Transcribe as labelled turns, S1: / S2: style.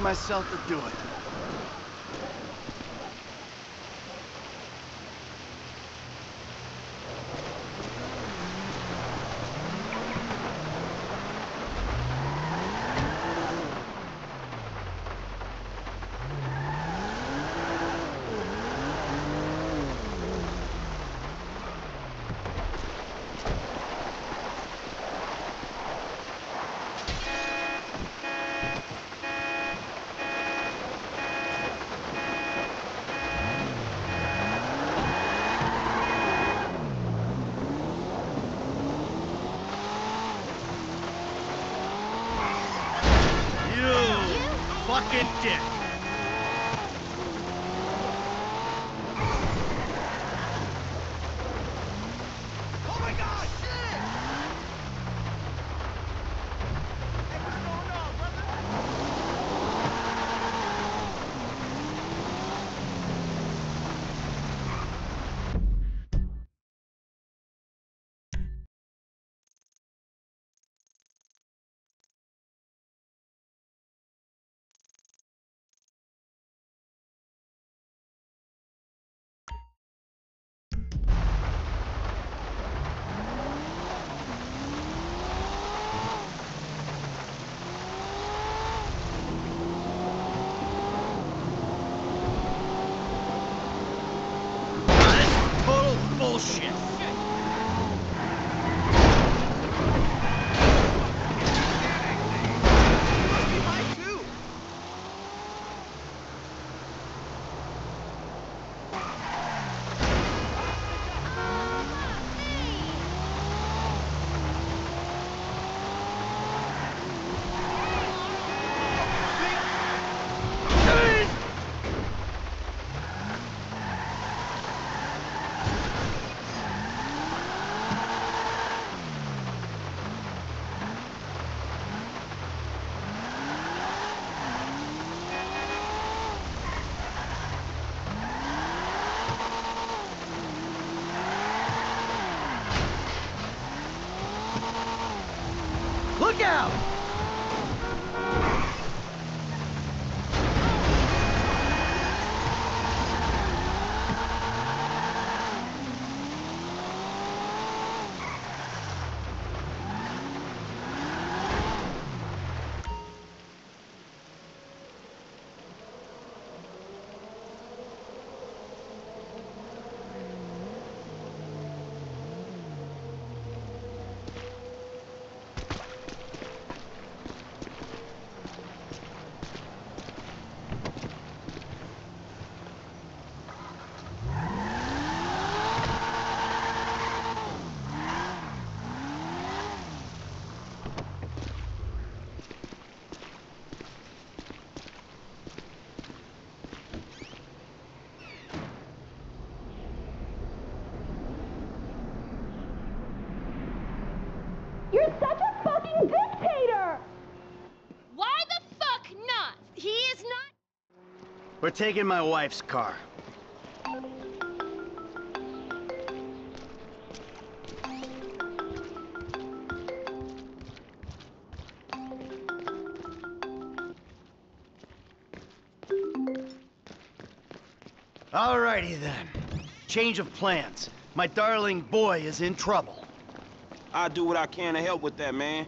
S1: myself to do it.
S2: Fucking dick. Bullshit. Look
S3: You're such a fucking dictator!
S4: Why the fuck not? He is not.
S1: We're taking my wife's car. Alrighty then. Change of plans. My darling boy is in trouble.
S5: I'll do what I can to help with that, man.